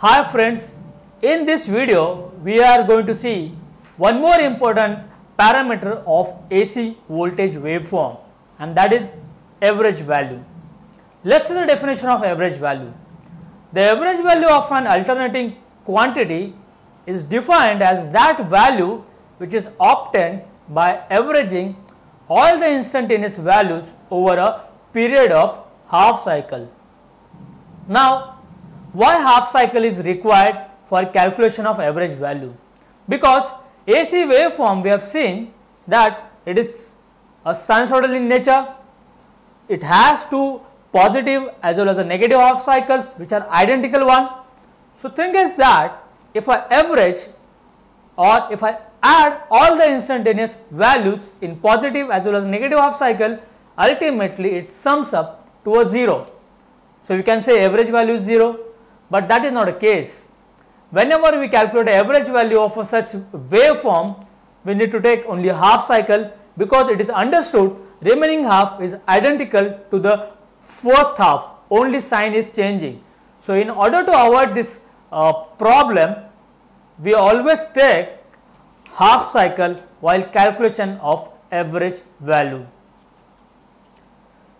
Hi friends, in this video we are going to see one more important parameter of AC voltage waveform and that is average value. Let us see the definition of average value. The average value of an alternating quantity is defined as that value which is obtained by averaging all the instantaneous values over a period of half cycle. Now, why half cycle is required for calculation of average value? Because AC waveform we have seen that it is a sinusoidal in nature, it has two positive as well as a negative half cycles which are identical one. So, thing is that if I average or if I add all the instantaneous values in positive as well as negative half cycle ultimately it sums up to a 0. So, we can say average value is 0, but that is not a case. Whenever we calculate average value of such waveform, we need to take only half cycle because it is understood remaining half is identical to the first half, only sign is changing. So, in order to avoid this uh, problem, we always take half cycle while calculation of average value.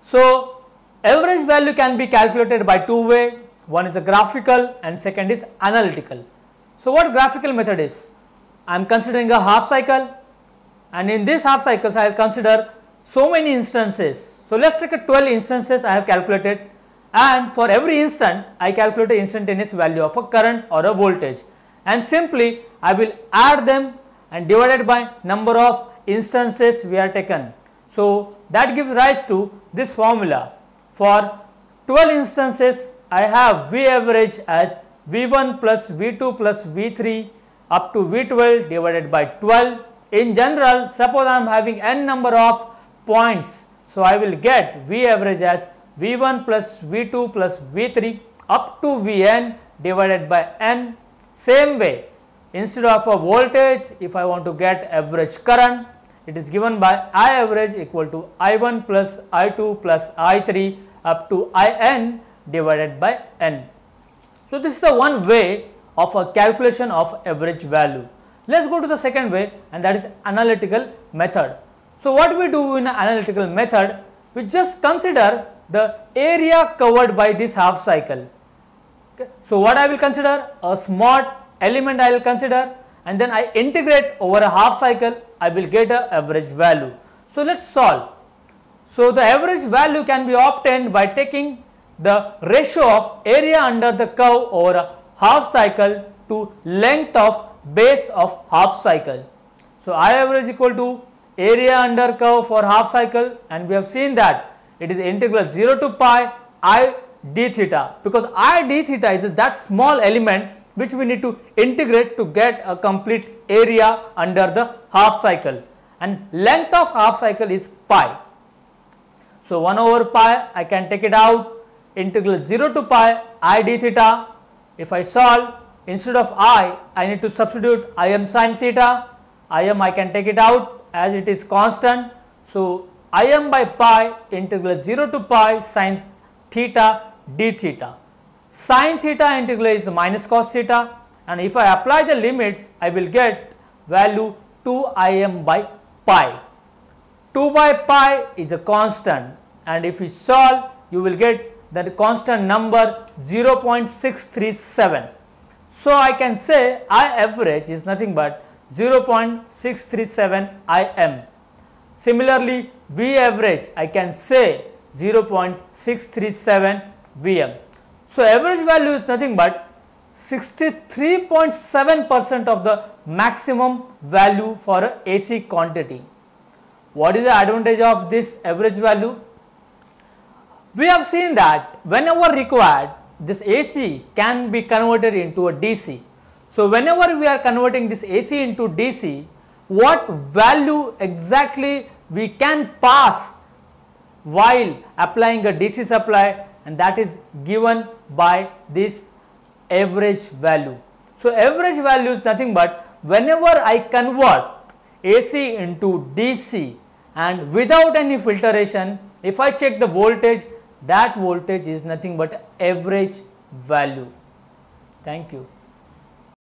So, average value can be calculated by two way, one is a graphical and second is analytical. So, what graphical method is? I am considering a half cycle and in this half cycles I will consider so many instances. So, let us take a 12 instances I have calculated and for every instant I calculate the instantaneous value of a current or a voltage and simply I will add them and divided by number of instances we are taken. So, that gives rise to this formula for 12 instances I have V average as V1 plus V2 plus V3 up to V12 divided by 12. In general suppose I am having n number of points. So, I will get V average as V1 plus V2 plus V3 up to Vn divided by n. Same way instead of a voltage if I want to get average current it is given by I average equal to I1 plus I2 plus I3 up to In divided by n. So, this is the one way of a calculation of average value. Let us go to the second way and that is analytical method. So, what we do in analytical method we just consider the area covered by this half cycle. Okay. So, what I will consider a smart element I will consider and then I integrate over a half cycle I will get a average value. So, let us solve. So, the average value can be obtained by taking the ratio of area under the curve over a half cycle to length of base of half cycle. So, I average equal to area under curve for half cycle and we have seen that it is integral 0 to pi i d theta because i d theta is that small element which we need to integrate to get a complete area under the half cycle and length of half cycle is pi. So, 1 over pi I can take it out. Integral 0 to pi i d theta. If I solve instead of i I need to substitute i m sin theta. I m I can take it out as it is constant. So, i m by pi integral 0 to pi sin theta d theta. Sin theta integral is minus cos theta. And if I apply the limits I will get value 2 im by pi. 2 by pi is a constant and if we solve you will get the constant number 0.637. So, I can say I average is nothing but 0.637 im. Similarly, V average I can say 0.637 Vm. So, average value is nothing but 63.7 percent of the maximum value for a AC quantity. What is the advantage of this average value? We have seen that whenever required this AC can be converted into a DC. So, whenever we are converting this AC into DC, what value exactly we can pass while applying a DC supply and that is given by this average value. So, average value is nothing but whenever I convert AC into DC and without any filtration if I check the voltage that voltage is nothing but average value. Thank you.